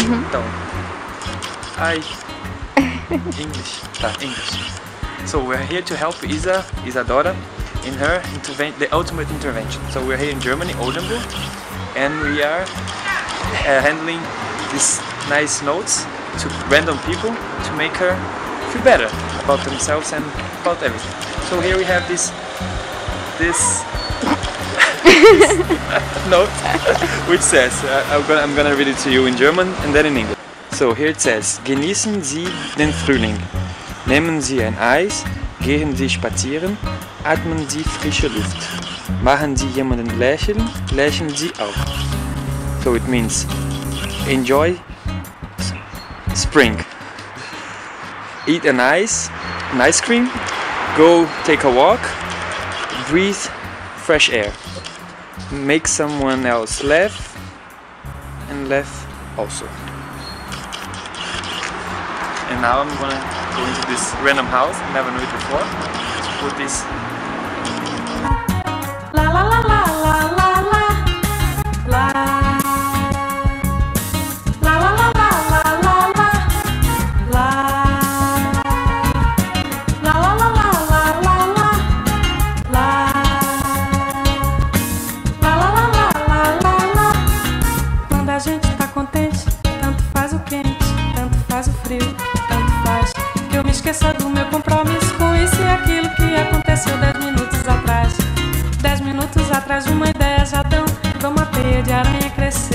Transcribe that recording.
Então. Ai. English. Tá, English. So we're here to help Isa, Isadora, in her the ultimate intervention. So we're here in Germany, Oldenburg, and we are uh, handling these nice notes to random people to make her feel better about themselves and about everything. So here we have this, this note which says uh, I'm, gonna, I'm gonna read it to you in German and then in English. So here it says Genießen Sie den Frühling. Nehmen Sie ein Eis, gehen Sie spazieren, atmen Sie frische Luft. Machen Sie jemanden lächeln, lächeln Sie auch. So it means enjoy spring. Eat an ice, an ice cream, go take a walk, breathe fresh air. Make someone else laugh and laugh also. And now I'm gonna go into this random house, never knew it before. Put this faz o frio, tanto faz que eu me esqueça do meu compromisso com isso e aquilo que aconteceu dez minutos atrás. Dez minutos atrás, uma ideia já dão, Como uma teia de aranha cresceu